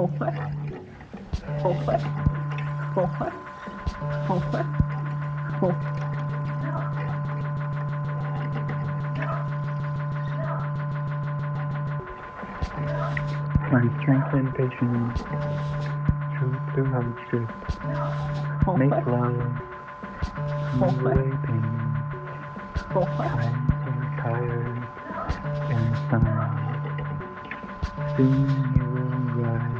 My strength and patience through throughout shift. Make love, move away pain. I'm so tired the summer. Soon you will rise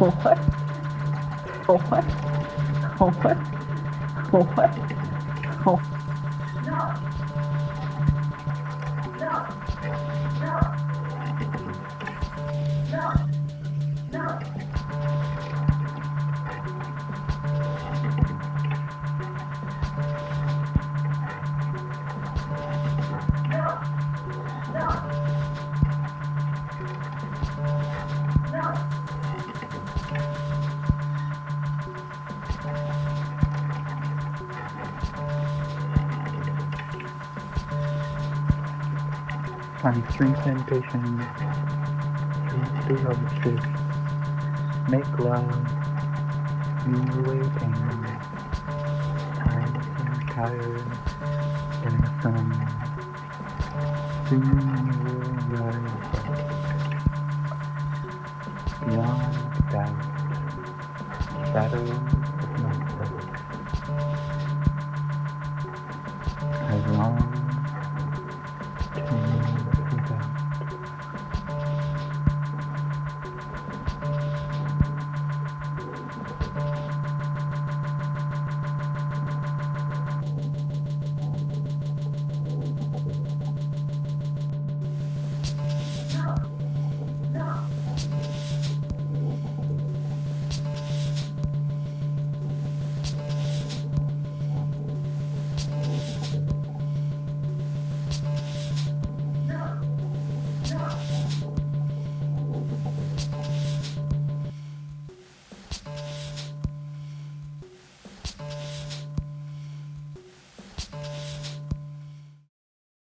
What? shadow What? myself. What? What? What? I And patience through throughout shift. Make love, move away pain. I'm tired in the sun. Soon you will rise. Beyond doubt, shadow